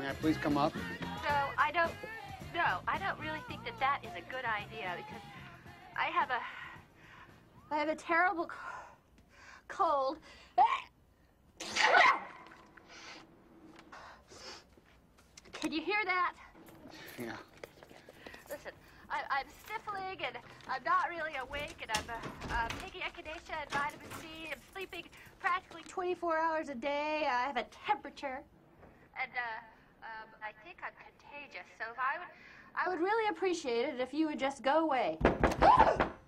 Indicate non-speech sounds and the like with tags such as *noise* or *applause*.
may I please come up? So I don't. No, I don't really think that that is a good idea because I have a. I have a terrible cold. Can you hear that? Yeah. Listen, I, I'm sniffling and I'm not really awake, and I'm uh, uh, taking echinacea and vitamin C. I'm sleeping practically 24 hours a day. I have a temperature, and uh, um, I think I'm contagious. So if I would, I would really appreciate it if you would just go away. *laughs*